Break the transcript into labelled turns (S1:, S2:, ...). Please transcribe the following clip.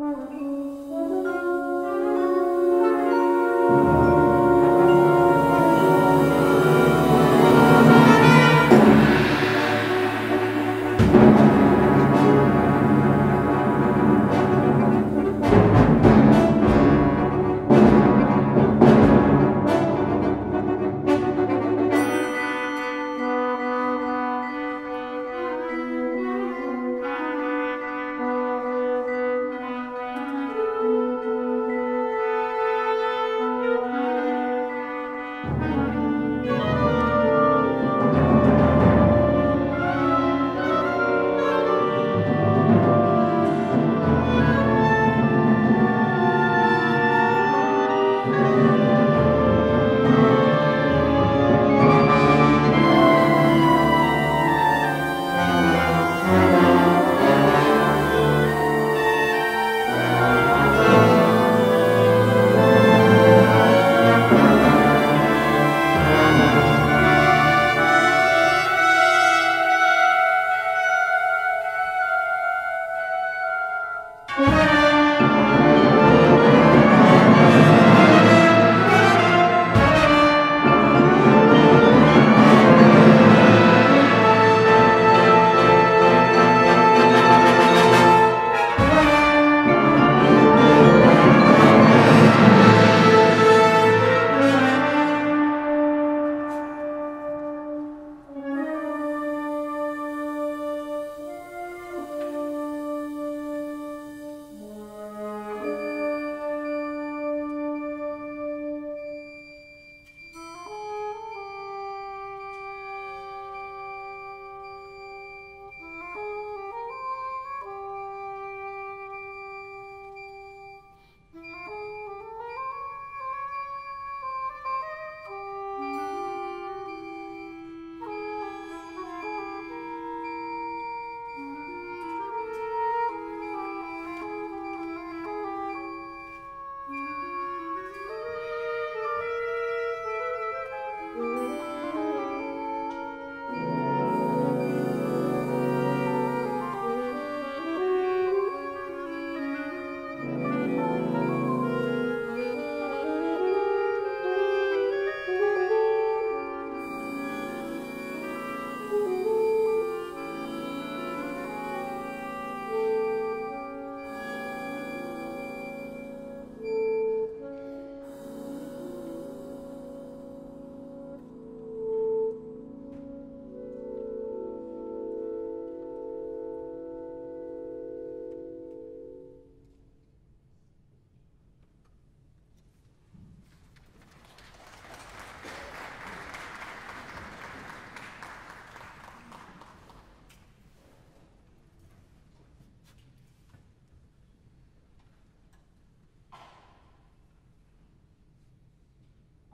S1: Mm-hmm. Bye.